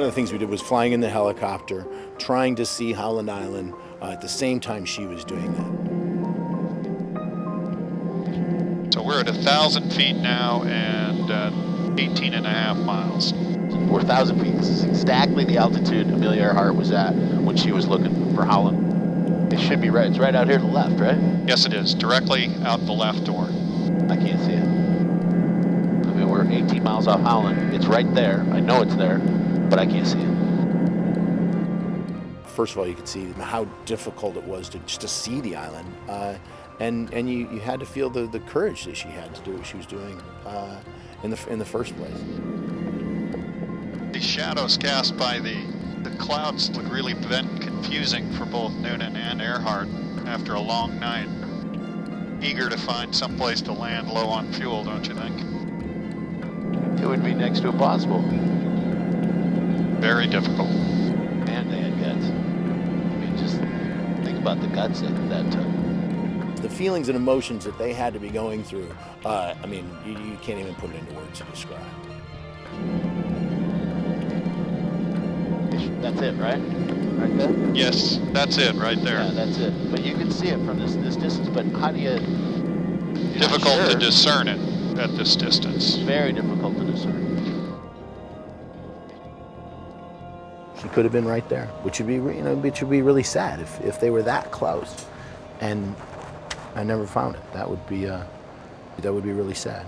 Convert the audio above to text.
the things we did was flying in the helicopter, trying to see Howland Island uh, at the same time she was doing that. So we're at a thousand feet now and uh, 18 and a half miles. 4,000 feet. This is exactly the altitude Amelia Earhart was at when she was looking for Howland. It should be right. It's right out here to the left, right? Yes, it is. Directly out the left door. I can't see it. I mean, we're 18 miles off Howland. It's right there. I know it's there, but I can't see it. First of all, you could see how difficult it was to just to see the island, uh, and and you, you had to feel the, the courage that she had to do what she was doing uh, in the in the first place. The shadows cast by the the clouds look really bent confusing for both Noonan and Earhart after a long night. Eager to find some place to land low on fuel, don't you think? It would be next to impossible. Very difficult. Man, they had guts. I mean, just think about the guts that that took. The feelings and emotions that they had to be going through, uh, I mean, you, you can't even put it into words to describe. That's it, right? Right there? Yes, that's it right there. Yeah, that's it. But you can see it from this this distance. But how do you? you're not difficult to discern it at this distance. Very difficult She could have been right there, which would be, you know, which would be really sad if, if they were that close, and I never found it. That would be, uh, that would be really sad.